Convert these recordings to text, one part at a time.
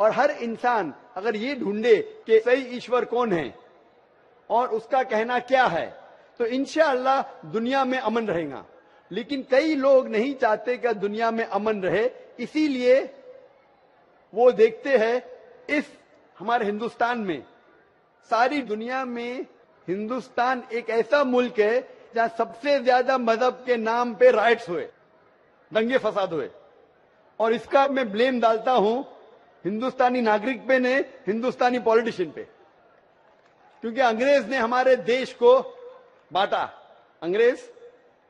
और हर इंसान अगर ये ढूंढे कि सही ईश्वर कौन है और उसका कहना क्या है तो इनशाला दुनिया में अमन रहेगा। लेकिन कई लोग नहीं चाहते कि दुनिया में अमन रहे, इसीलिए वो देखते हैं इस हमारे हिंदुस्तान में। सारी दुनिया में हिंदुस्तान एक ऐसा मुल्क है जहाँ सबसे ज़्यादा मज़हब के नाम पे राइट्स हुए, दंगे फसाद हुए। और इसका मैं ब्लेम डालता हूँ हिंदुस्तानी नागरिक पे ने हिंदुस्तानी पॉलिटिशियन पे। क्योंकि अंग्रेज़ ने हमारे देश को बांटा। अंग्रेज़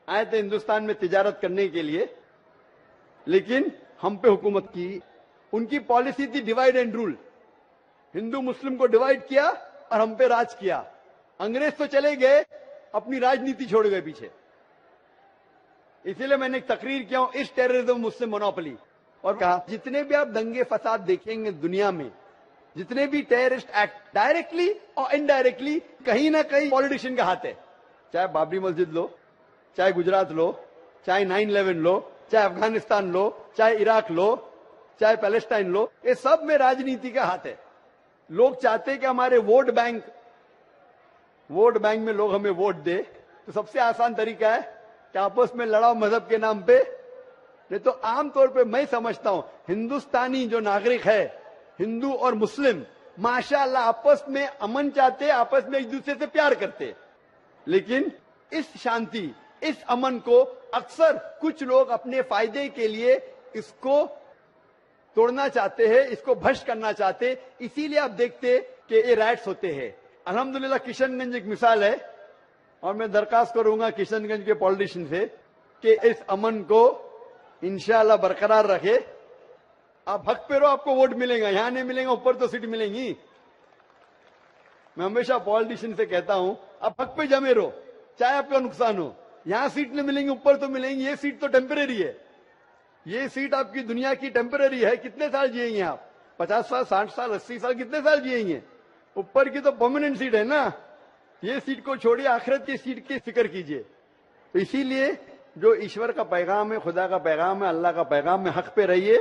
आए थे हिंदुस्तान में तिजारत करने के लिए, लेकिन हम पे हुकूमत की। उनकी पॉलिसी थी डिवाइड एंड रूल। हिंदू मुस्लिम को डिवाइड किया और हम पे राज किया। अंग्रेज़ तो चले गए, अपनी राजनीति छोड़ गए पीछे। इसीलिए मैंने एक तकरीर किया इस टेररिज्म मुस्लिम मोनोपली और कहा, जितने भी आप दंगे फसाद देखेंगे दुनिया में, जितने भी टेररिस्ट एक्ट डायरेक्टली और इनडायरेक्टली कहीं ना कहीं पॉलिटिशियन का हाथ है। चाहे बाबरी मस्जिद लो, चाहे गुजरात लो, चाहे नाइन इलेवन लो, चाहे अफ़गानिस्तान लो, चाहे इराक लो, चाहे पैलेस्टाइन लो, ये सब में राजनीति का हाथ है। लोग चाहते कि हमारे वोट बैंक वोट बैंक में लोग हमें वोट दे। तो सबसे आसान तरीका है कि आपस में लड़ाओ मज़हब के नाम पे नहीं तो आमतौर पे मैं समझता हूँ, हिंदुस्तानी जो नागरिक है, हिंदू और मुस्लिम, माशाल्लाह आपस में अमन चाहते, आपस में एक दूसरे से प्यार करते। लेकिन इस शांति, इस अमन को अक्सर कुछ लोग अपने फ़ायदे के लिए इसको तोड़ना चाहते हैं, इसको भ्रष्ट करना चाहते इसीलिए आप देखते कि ये राइट्स होते हैं। अलहमदुल्ला किशनगंज एक मिसाल है, और मैं दरखास्त करूँगा किशनगंज के पॉलिटिशियन से कि इस अमन को इंशाल्लाह बरकरार रखे। आप हक पे रहो, आपको वोट मिलेगा। यहाँ नहीं मिलेगा, ऊपर तो सीट मिलेंगी। मैं हमेशा पॉलिटिशियन से कहता हूँ, आप हक पे जमे रहो, चाहे आपका नुकसान हो। यहाँ सीट नहीं मिलेंगी, ऊपर तो मिलेंगी। ये सीट तो टेम्परेरी है। ये सीट आपकी दुनिया की टेम्परेरी है। कितने साल जिएँगे आप? पचास साल, साठ साल, अस्सी साल, कितने साल जिएँगे? ऊपर की तो परमानेंट सीट है ना। ये सीट को छोड़िए, आखिरत की सीट की फ़िक्र कीजिए। इसीलिए जो ईश्वर का पैगाम है, खुदा का पैगाम है, अल्लाह का पैगाम है, हक पे रहिए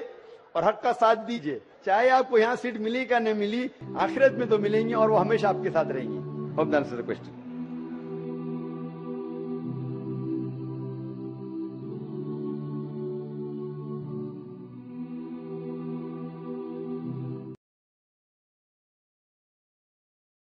और हक का साथ दीजिए। चाहे आपको यहाँ सीट मिली का नहीं मिली, आखिरत में तो मिलेंगी और वो हमेशा आपके साथ रहेंगी। Hope the question